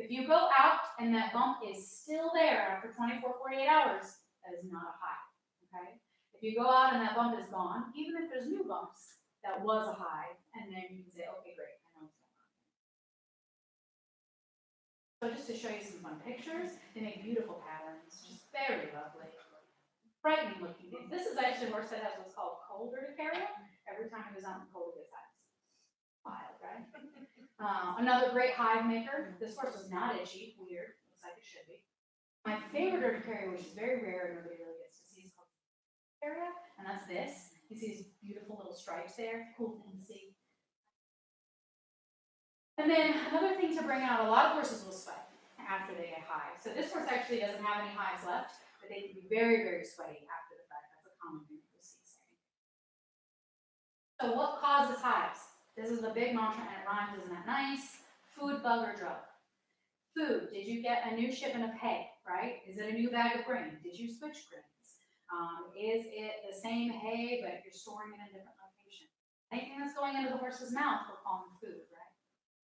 If you go out and that bump is still there after 24, 48 hours, that is not a high. okay? If you go out and that bump is gone, even if there's new bumps, that was a high, and then you can say, okay, great, I know what's going on. So just to show you some fun pictures, they make beautiful patterns, just very lovely, frightening looking. This is actually a horse that has what's called cold urticaria. Every time he goes out in the cold, it gets. Wild, right? Uh, another great hive maker. This horse was not itchy, weird, looks like it should be. My favorite urticaria, which is very rare and nobody really gets to see, is called urticaria, and that's this. You see these beautiful little stripes there, cool thing to see. And then another thing to bring out, a lot of horses will sweat after they get hives. So this horse actually doesn't have any hives left, they can be very, very sweaty after the fact. That's a common thing you'll see. So what causes hives? This is the big mantra and it rhymes, isn't that nice? Food, bug, or drug. Food, did you get a new shipment of hay, right? Is it a new bag of grain? Did you switch grains? Um, is it the same hay, but you're storing it in a different location? Anything that's going into the horse's mouth, we're calling food, right?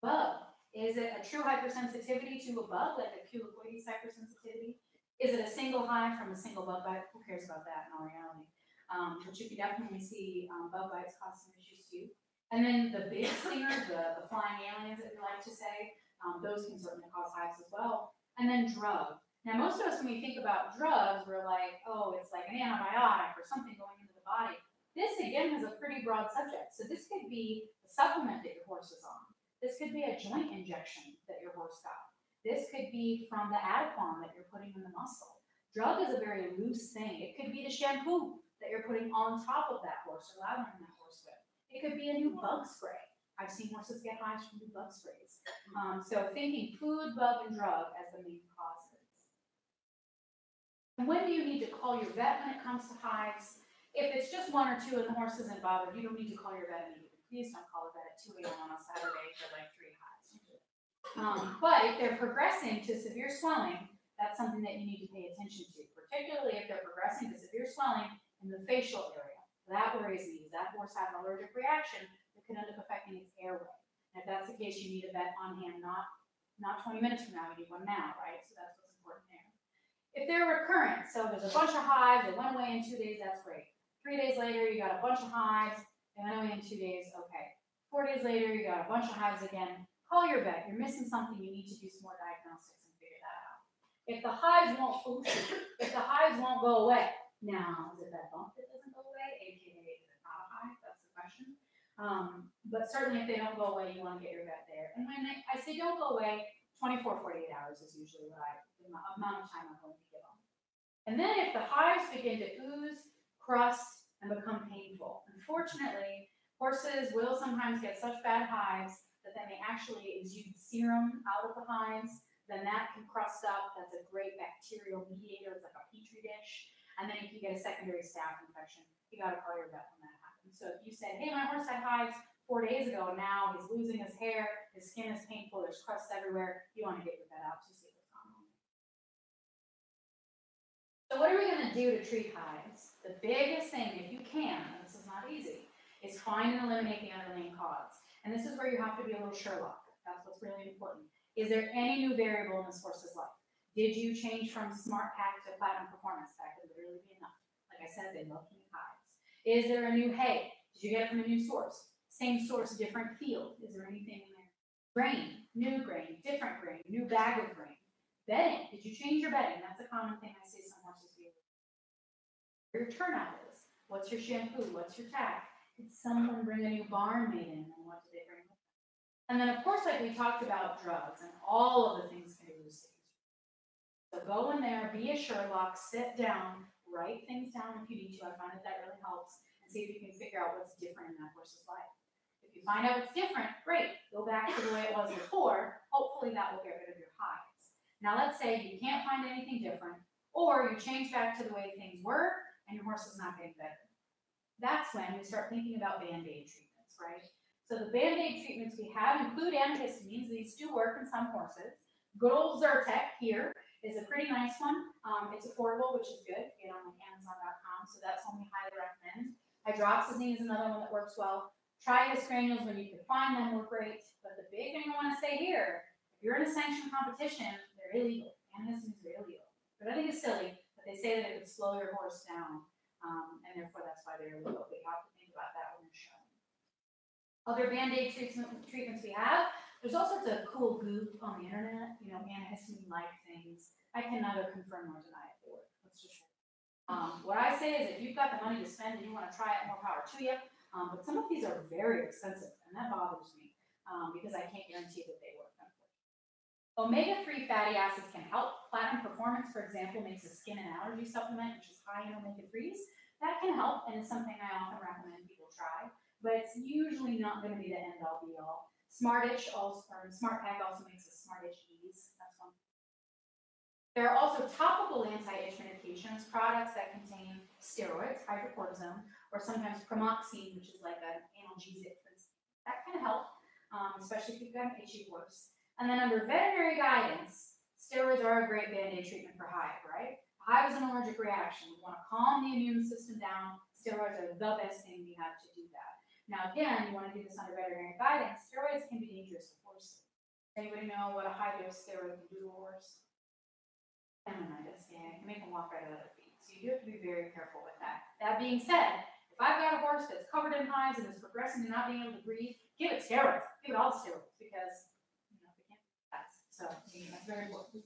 Bug, is it a true hypersensitivity to a bug, like a culicoides hypersensitivity? Is it a single hive from a single bug bite? Who cares about that in all reality? Um, but you can definitely see um, bug bites cause some issues too. And then the big stingers, the, the flying aliens that we like to say, um, those can certainly cause hives as well. And then drug. Now, most of us, when we think about drugs, we're like, oh, it's like an antibiotic or something going into the body. This, again, is a pretty broad subject. So this could be a supplement that your horse is on. This could be a joint injection that your horse got. This could be from the Adequan that you're putting in the muscle. Drug is a very loose thing. It could be the shampoo that you're putting on top of that horse or lathering that horse with. It could be a new bug spray. I've seen horses get hives from new bug sprays. Um, so thinking food, bug, and drug as the main causes. And when do you need to call your vet when it comes to hives? If it's just one or two and the horse isn't bothered, you don't need to call your vet immediately. Please don't call a vet at 2 a.m. on a Saturday for like three hives. Um, but if they're progressing to severe swelling, that's something that you need to pay attention to, particularly if they're progressing to severe swelling in the facial area. That worries me. That horse have an allergic reaction that could end up affecting its airway? And if that's the case, you need a vet on hand, not not 20 minutes from now, you need one now, right? So that's what's important there. If they're recurrent, so there's a bunch of hives, they went away in two days, that's great. Three days later, you got a bunch of hives, they went away in two days, okay. Four days later, you got a bunch of hives again. Call your vet. You're missing something. You need to do some more diagnostics and figure that out. if the hives won't, oops, if the hives won't go away, now, is it that bump that doesn't go away, AKA, is it not a hive? That's the question. Um, but certainly if they don't go away, you wanna get your vet there. And when I, I say don't go away, 24, 48 hours is usually what I, the amount of time I'm going to give them. And then if the hives begin to ooze, crust, and become painful, unfortunately, horses will sometimes get such bad hives that then they actually exude serum out of the hives. Then that can crust up. That's a great bacterial mediator. It's like a petri dish. And then you can get a secondary staph infection. You got to call your vet when that happens. So if you said, "Hey, my horse had hives four days ago, and now he's losing his hair, his skin is painful, there's crust everywhere," you want to get your vet out to see what's going on. So what are we going to do to treat hives? The biggest thing, if you can, and this is not easy, is find and eliminate the underlying cause. And this is where you have to be a little Sherlock. That's what's really important. Is there any new variable in this horse's life? Did you change from SmartPak to platinum performance pack? Would really be enough? Like I said, they love to eat hives. Is there a new hay? Did you get it from a new source? Same source, different field. Is there anything in there? Grain, new grain, different grain, new bag of grain. Bedding. Did you change your bedding? That's a common thing I see some horses do. Your turnout is. What's your shampoo? What's your tack? Did someone bring a new barn maid in and what did they bring with them? And then of course, like we talked about drugs and all of the things be things. So go in there, be a Sherlock, sit down, write things down if you need to. I find that that really helps and see if you can figure out what's different in that horse's life. If you find out what's different, great. Go back to the way it was before. Hopefully that will get rid of your hives. Now let's say you can't find anything different or you change back to the way things were and your horse is not getting better that's when we start thinking about Band-Aid treatments, right? So the Band-Aid treatments we have include antihistamines. These do work in some horses. Good old Zyrtec here is a pretty nice one. Um, it's affordable, which is good. Get on like Amazon.com, so that's one we highly recommend. Hydroxyzine is another one that works well. Granules, when you can find them, work great. But the big thing I want to say here, if you're in a sanctioned competition, they're illegal. Antihistamines are illegal. But I think it's silly, but they say that it would slow your horse down. Um, and therefore that's why they're. But you have to think about that when you're showing. Other Band-Aid treatment, treatments we have, there's all sorts of cool goop on the internet, you know, antihistamine-like things. I can neither confirm nor deny work. Let's just. Um, what I say is if you've got the money to spend and you want to try it, more power to you. Um, but some of these are very expensive, and that bothers me um, because I can't guarantee that they work. Omega-3 fatty acids can help. Platinum Performance, for example, makes a skin and allergy supplement, which is high in omega-3s. That can help, and it's something I often recommend people try, but it's usually not going to be the end-all be-all. Smart Itch also, or SmartPak also makes a Smart Itch Ease. That's one. There are also topical anti-itch medications, products that contain steroids, hydrocortisone, or sometimes pramoxine, which is like an analgesic. That can help, um, especially if you've got an itchy horse. And then under veterinary guidance, steroids are a great band-aid treatment for hive, right? Hive is an allergic reaction. We want to calm the immune system down. Steroids are the best thing we have to do that. Now, again, you want to do this under veterinary guidance. Steroids can be dangerous to horses. Anybody know what a high dose steroid can do to a horse? Tendonitis, yeah, it can make them walk right out of their feet. So you do have to be very careful with that. That being said, if I've got a horse that's covered in hives and is progressing to not being able to breathe, give it steroids. Give it all the steroids because you know they can't so that's very important.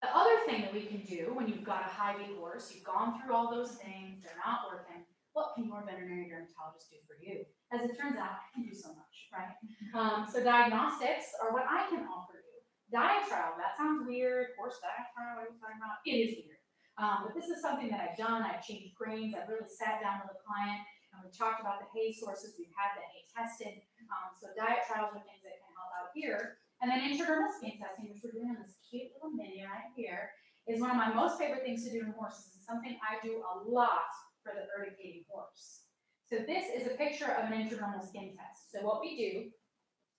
The other thing that we can do when you've got a high horse, you've gone through all those things, they're not working. What can your veterinary dermatologist do for you? As it turns out, I can do so much, right? Um, so diagnostics are what I can offer you. Diet trial, that sounds weird. Horse diet trial, what are you talking about? It is weird. Um, but this is something that I've done. I've changed grains. I've really sat down with a client and we talked about the hay sources. We've had the hay tested. Um, so diet trials are things that can help out here. And then intradermal skin testing, which we're doing on this cute little mini right here, is one of my most favorite things to do in horses. It's something I do a lot for the urticating horse. So this is a picture of an intradermal skin test. So what we do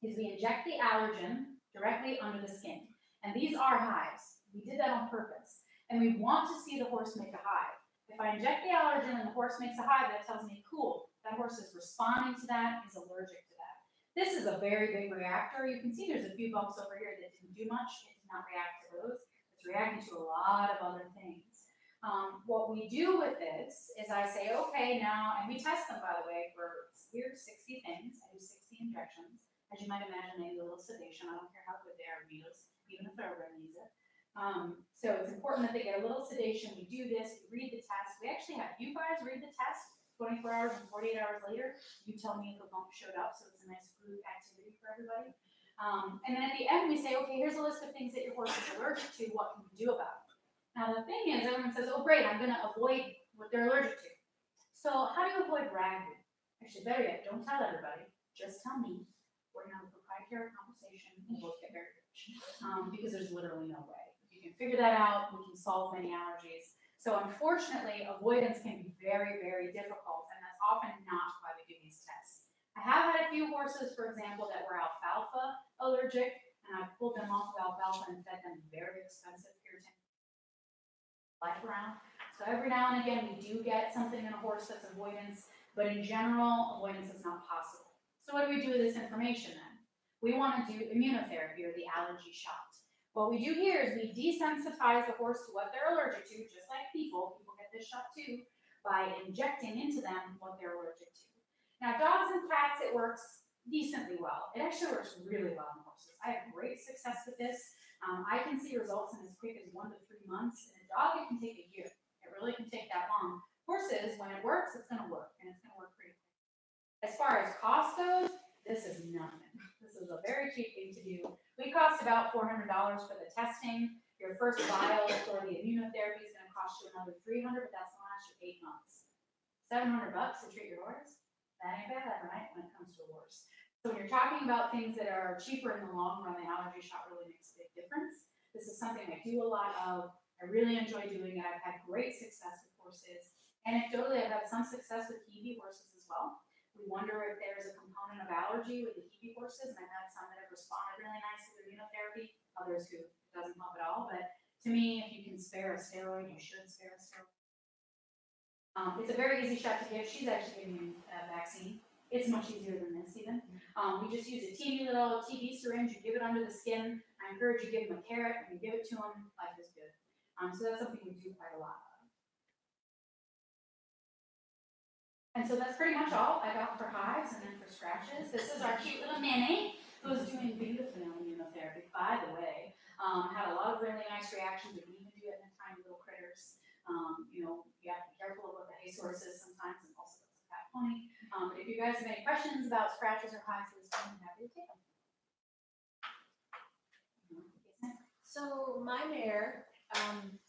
is we inject the allergen directly under the skin. And these are hives. We did that on purpose. And we want to see the horse make a hive. If I inject the allergen and the horse makes a hive, that tells me, cool, that horse is responding to that, is allergic to. This is a very big reactor. You can see there's a few bumps over here that didn't do much. It did not react to those. It's reacting to a lot of other things. Um, what we do with this is I say, okay, now, and we test them, by the way, for here's 60 things. I do 60 injections. As you might imagine, they a little sedation. I don't care how good they are needles, even if they're it. Um, so it's important that they get a little sedation. We do this, we read the test. We actually have you guys read the test twenty-four hours and forty-eight hours later. You tell me if a bump showed up, so it's a nice group activity for everybody. Um, and then at the end, we say, okay, here's a list of things that your horse is allergic to. What can you do about it? Now, the thing is, everyone says, oh, great, I'm gonna avoid what they're allergic to. So how do you avoid ragweed? Actually, better yet, don't tell everybody, just tell me. We're gonna have a proprietary conversation and we'll get very rich. Um, because there's literally no way. If you can figure that out, we can solve many allergies. So unfortunately, avoidance can be very, very difficult, and that's often not why we do these tests. I have had a few horses, for example, that were alfalfa allergic, and I pulled them off of alfalfa and fed them very expensive Puritan life around. So every now and again, we do get something in a horse that's avoidance, but in general, avoidance is not possible. So what do we do with this information then? We want to do immunotherapy or the allergy shot. What we do here is we desensitize the horse to what they're allergic to, just like people. People get this shot too, by injecting into them what they're allergic to. Now, dogs and cats, it works decently well. It actually works really well in horses. I have great success with this. Um, I can see results in as quick as one to three months. In a dog, it can take a year. It really can take that long. Horses, when it works, it's going to work, and it's going to work pretty quick. As far as cost goes, this is nothing. This is a very cheap thing to do. We cost about four hundred dollars for the testing. Your first vial for the immunotherapy is going to cost you another three hundred, but that's going to last you eight months. Seven hundred bucks to treat your horse. That ain't bad, right? When it comes to a horse. So when you're talking about things that are cheaper in the long run, the allergy shot really makes a big difference. This is something I do a lot of. I really enjoy doing it. I've had great success with horses. Anecdotally, I've had some success with Kiwi horses as well. We wonder if there's a component of allergy with the Kiwi horses, and I've had some that have responded really nicely to immunotherapy, others who doesn't help at all. But to me, if you can spare a steroid, you should spare a steroid. Um, it's a very easy shot to give. She's actually giving a vaccine. It's much easier than this even. Um, we just use a teeny little TB syringe. You give it under the skin. I encourage you give them a carrot and you give it to them. Life is good. Um, so that's something we do quite a lot And so that's pretty much all I got for hives and then for scratches. This is our cute little Minnie who's doing beautifully on immunotherapy, by the way. Um, had a lot of really nice reactions. We can even do it in tiny little critters. Um, you know, you have to be careful of what the hay source is sometimes and also it's a fat pony. Um, but if you guys have any questions about scratches or hives this point, I'm happy to take them. So my mare, um,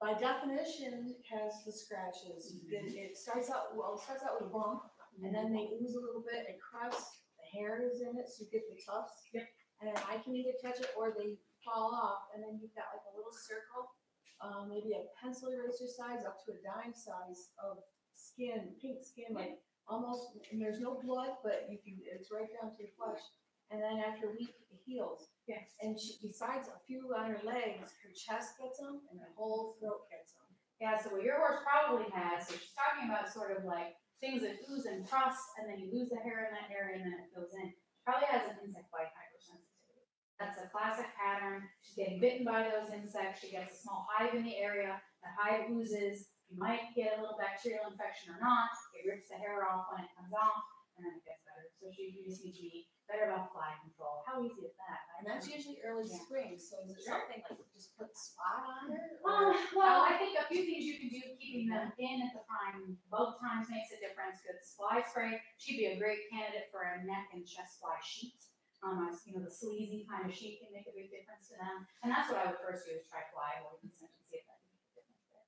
by definition, has the scratches. It, it starts out, well, it starts out with a bump, and then they ooze a little bit, and crust, the hair is in it, so you get the tufts. Yep. And then I can either catch it or they fall off, and then you've got like a little circle, um, maybe a pencil eraser size up to a dime size of skin, pink skin, like almost, and there's no blood, but you can, it's right down to your flesh. And then after a week, it heals. Yes. And she, besides a few on her legs, her chest gets them and her whole throat gets them. Yeah, so what your horse probably has, so she's talking about sort of like things that ooze and crust, and then you lose the hair in that area and then it goes in. Probably has an insect bite hypersensitivity. That's a classic pattern. She's getting bitten by those insects. She gets a small hive in the area. The hive oozes. You might get a little bacterial infection or not. It rips the hair off when it comes off, and then it gets better. So she you just need to be better about fly control. How easy is that? And that's usually early Yeah. spring, so is it Sure. something like just put spot on her? Or- well, I think a few things you can do, keeping them in at the prime bug times makes a difference. Good fly spray, she'd be a great candidate for a neck and chest fly sheet. Um, you know, the sleazy kind of sheet can make a big difference to them. And that's what I would first do is try fly or and see if that can make a difference there.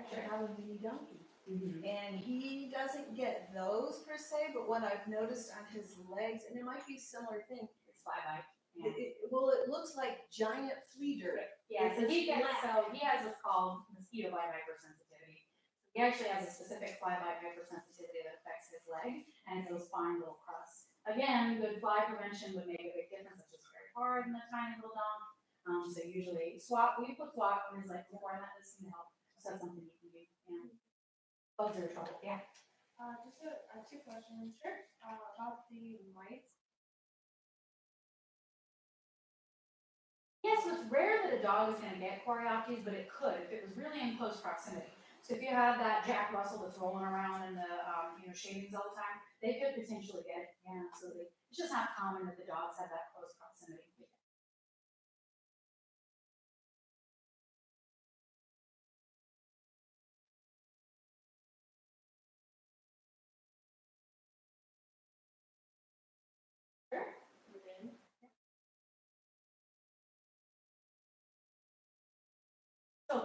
I have a mini donkey. Mm-hmm. And he doesn't get those per se, but what I've noticed on his legs, and it might be a similar thing, It's fly bite. it, it, well, it looks like giant flea dirt. Yeah, so he gets, so he has what's called mosquito bite hypersensitivity. He actually has a specific fly bite hypersensitivity that affects his leg and those fine little crusts. Again, good fly prevention would make a big difference. It's just very hard in a tiny little dog. Um, so usually swat, we put swat on his leg before and that doesn't help. So that's something you can do. Yeah. Bugs are trouble. Yeah. Uh, just a, uh, two questions. Sure. Uh, about the mites. Yeah, so it's rare that a dog is gonna get Chorioptes, but it could if it was really in close proximity. So if you have that Jack Russell that's rolling around in the, um, you know, shavings all the time, they could potentially get it, yeah, absolutely. It's just not common that the dogs have that close proximity.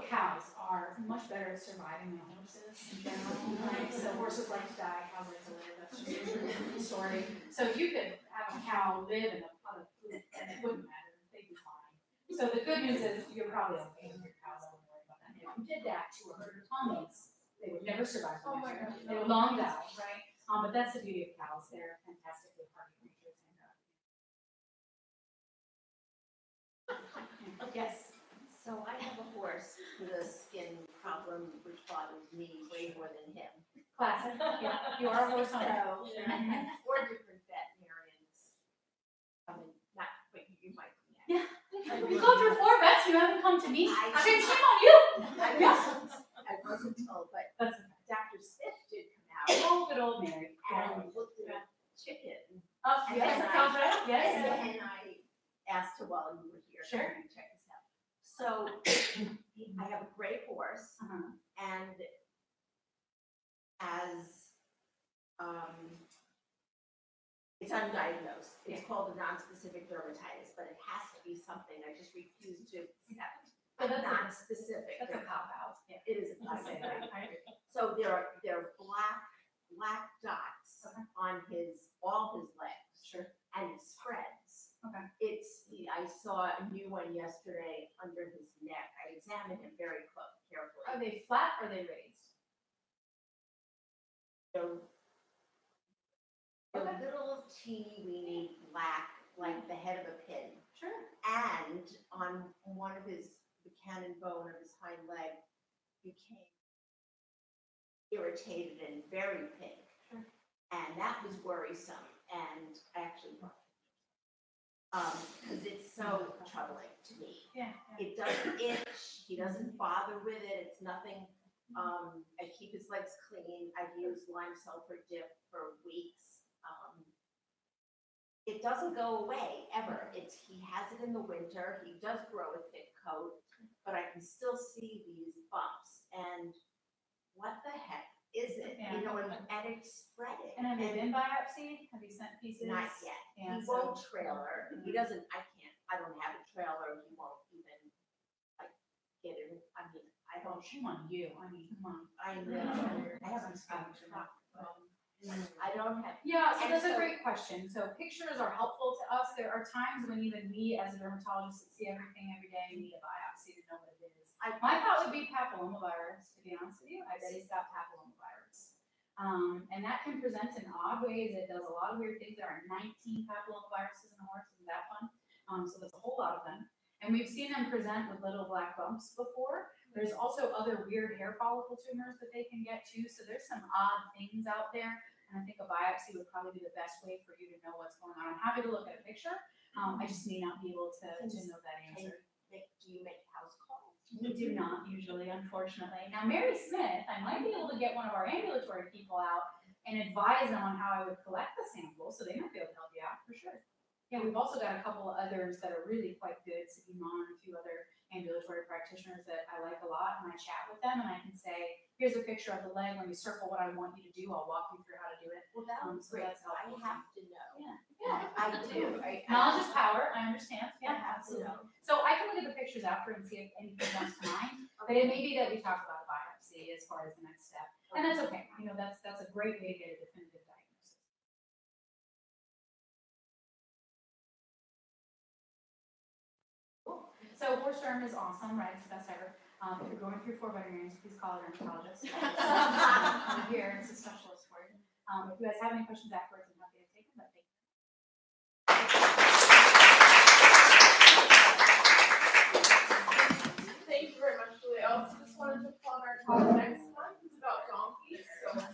Cows are much better at surviving than horses in general, right? So horses like to die, cows like to live, that's just a true story. So you could have a cow live in a pot of poop and it wouldn't matter, they'd be fine. So the good news is you're probably okay with your cows, I wouldn't worry about that. If you did that to a herd of ponies, they would never survive. the Oh my winter. gosh, They would long die, right? Um, but that's the beauty of cows, they're fantastically hardy creatures and, uh, Yes, So I have a horse a skin problem which bothers me way more than him. classic, yeah, you are a horse owner. So, and I had four different veterinarians. I mean, not, but you might. Yeah. You go through four vets, you haven't come to me. I- Shame, shame on you. I wasn't, I wasn't told, but That's Dr. Smith did come out oh, good old Mary. and looked at a chicken. Oh, yes, I- sounds. And I asked her while you were here. Sure. Check this out. So I have a gray horse Uh-huh. and as, um, it's undiagnosed. It's called a non-specific dermatitis, but it has to be something I just refuse to accept. So that's Non-specific. That's a cop out. Yeah. It is, that. I agree. so there are, there are black, black dots Okay. on his, all his legs Sure. and it spreads. Okay. It's, I saw a new one yesterday under his neck. I examined him very close, carefully. Are they flat or are they raised? They're Okay. little teeny weeny black, like the head of a pin. Sure. And on one of his, the cannon bone of his hind leg became irritated and very pink. Sure. And that was worrisome and I actually, um, cause it's so troubling to me. Yeah. It doesn't itch, he doesn't bother with it, it's nothing, um, I keep his legs clean, I've used lime sulfur dip for weeks. Um, It doesn't go away ever, it's, he has it in the winter, he does grow a thick coat, but I can still see these bumps and what the heck is it? Yeah. You know, and, and it's spreading. And have they been biopsied? Have you sent pieces? Not yet. Yeah, He so- won't trailer, he doesn't, I can't, I don't have a trailer, he won't even, like, get it, I mean, I Oh, don't, shame on you. I mean, come on. I know, I haven't seen a truck, um, I don't have, Yeah, so And that's a so- great question. So pictures are helpful to us. There are times when even we, as a dermatologist that see everything every day, need a biopsy to know what it is. I- My thought would be papillomavirus, to be honest with you. I bet he's got papillomavirus. Um, and that can present in odd ways. It does a lot of weird things. There are nineteen papillomaviruses in a horse. Isn't that fun? Um, so there's a whole lot of them. And we've seen them present with little black bumps before. There's also other weird hair follicle tumors that they can get too. So there's some odd things out there. And I think a biopsy would probably be the best way for you to know what's going on. I'm happy to look at a picture. Um, I just may not be able to, to know that answer. do you make house calls? We do not usually, unfortunately. Now, Mary Smith, I might be able to get one of our ambulatory people out and advise them on how I would collect the sample, so they might be able to help you out for sure. Yeah, we've also got a couple of others that are really quite good, Sigmund and a few other ambulatory practitioners that I like a lot, and I chat with them, and I can say, here's a picture of the leg, when you circle what I want you to do, I'll walk you through how to do it. Well, that Um, so great, that's so I have to know. Yeah, yeah. I do, I. I- Knowledge is power, I understand, yeah, absolutely. So I can look at the pictures after and see if anything comes to mind, but it may be that we talk about a biopsy as far as the next step. And that's okay, you know, that's, that's a great way to get a definitive diagnosis. Cool. So horse derm is awesome, right? It's the best ever. Um, if you're going through four veterinarians, please call a dermatologist. I'm here, it's a specialist word. Um, if you guys have any questions afterwards, I'm happy to take them, but thank you. Thank you very much, Julie. I also just wanted to plug our talk next month, it's about donkeys, so. Um,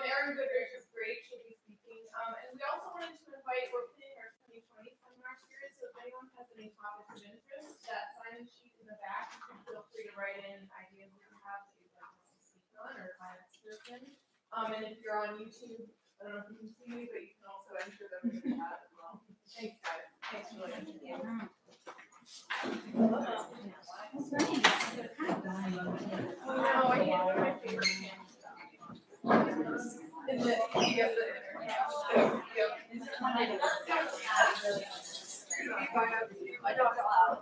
and Erin Goodrich is great, she'll be speaking, um, and we also wanted to invite, we're planning our twenty twenty seminar series, so if anyone has any topics of interest, that sign-in sheet in the back, you can feel free to write in ideas that you have that you'd like us to speak on, or find an person. Um, and if you're on YouTube, I don't know if you can see me, but you can also enter them in the chat as well. Thanks, guys. Thanks, Julia. Oh, no, I need one of. In the, the. My dog's allowed.